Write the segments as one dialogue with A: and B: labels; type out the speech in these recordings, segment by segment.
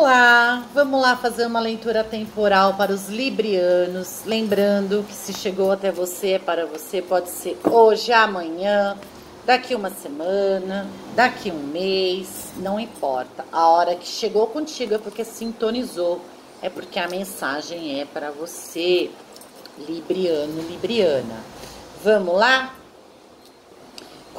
A: Olá, vamos lá fazer uma leitura temporal para os librianos. Lembrando que se chegou até você, é para você, pode ser hoje, amanhã, daqui uma semana, daqui um mês, não importa. A hora que chegou contigo é porque sintonizou, é porque a mensagem é para você, libriano, libriana. Vamos lá?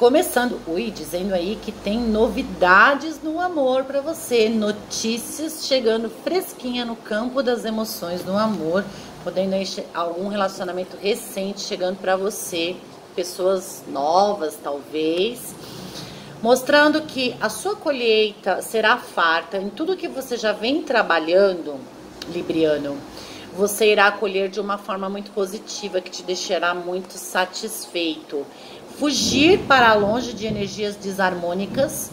A: Começando, ui, dizendo aí que tem novidades no amor para você, notícias chegando fresquinha no campo das emoções no amor, podendo aí algum relacionamento recente chegando para você, pessoas novas talvez, mostrando que a sua colheita será farta em tudo que você já vem trabalhando, Libriano. Você irá colher de uma forma muito positiva que te deixará muito satisfeito fugir para longe de energias desarmônicas,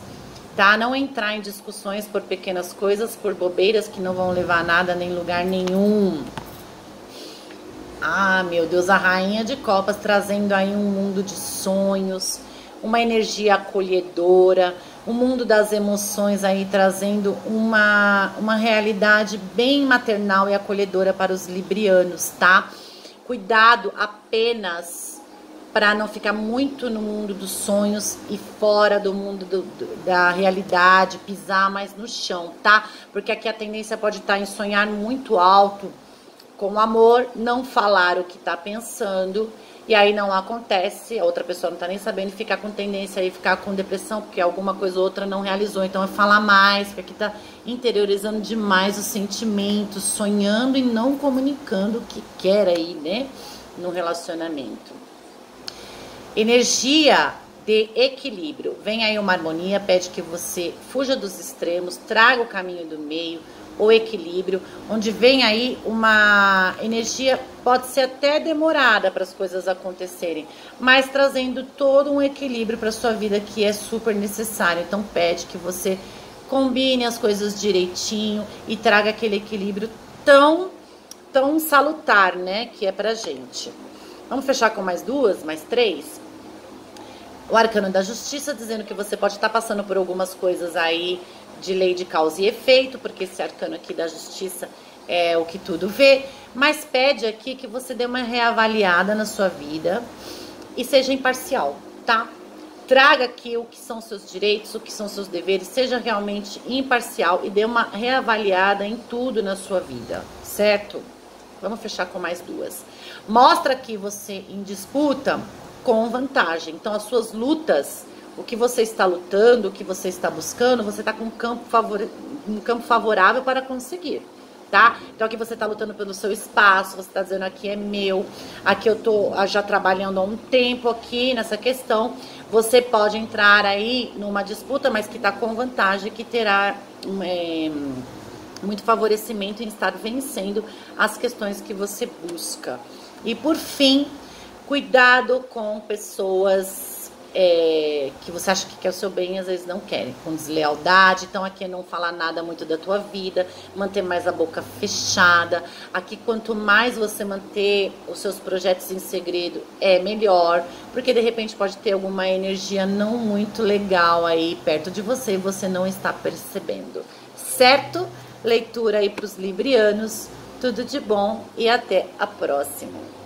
A: tá? Não entrar em discussões por pequenas coisas, por bobeiras que não vão levar nada nem lugar nenhum. Ah, meu Deus, a rainha de copas trazendo aí um mundo de sonhos, uma energia acolhedora, o mundo das emoções aí trazendo uma, uma realidade bem maternal e acolhedora para os librianos, tá? Cuidado apenas para não ficar muito no mundo dos sonhos e fora do mundo do, do, da realidade, pisar mais no chão, tá? Porque aqui a tendência pode estar tá em sonhar muito alto com amor, não falar o que está pensando e aí não acontece, a outra pessoa não está nem sabendo ficar com tendência aí ficar com depressão porque alguma coisa ou outra não realizou. Então é falar mais, porque aqui está interiorizando demais os sentimentos, sonhando e não comunicando o que quer aí, né, no relacionamento. Energia de equilíbrio. Vem aí uma harmonia, pede que você fuja dos extremos, traga o caminho do meio, o equilíbrio, onde vem aí uma energia, pode ser até demorada para as coisas acontecerem, mas trazendo todo um equilíbrio para sua vida que é super necessário. Então pede que você combine as coisas direitinho e traga aquele equilíbrio tão tão salutar, né, que é pra gente. Vamos fechar com mais duas, mais três? O arcano da justiça dizendo que você pode estar passando por algumas coisas aí de lei de causa e efeito, porque esse arcano aqui da justiça é o que tudo vê, mas pede aqui que você dê uma reavaliada na sua vida e seja imparcial, tá? Traga aqui o que são seus direitos, o que são seus deveres, seja realmente imparcial e dê uma reavaliada em tudo na sua vida, certo? Vamos fechar com mais duas. Mostra que você em disputa com vantagem. Então, as suas lutas, o que você está lutando, o que você está buscando, você está com um campo, favor... um campo favorável para conseguir. Tá? Então aqui você está lutando pelo seu espaço, você está dizendo aqui é meu, aqui eu estou ah, já trabalhando há um tempo aqui nessa questão. Você pode entrar aí numa disputa, mas que está com vantagem, que terá é, muito favorecimento em estar vencendo as questões que você busca. E por fim, Cuidado com pessoas é, que você acha que quer o seu bem e às vezes não querem, com deslealdade. Então, aqui é não falar nada muito da tua vida, manter mais a boca fechada. Aqui, quanto mais você manter os seus projetos em segredo, é melhor, porque de repente pode ter alguma energia não muito legal aí perto de você e você não está percebendo. Certo? Leitura aí para os librianos. Tudo de bom e até a próxima.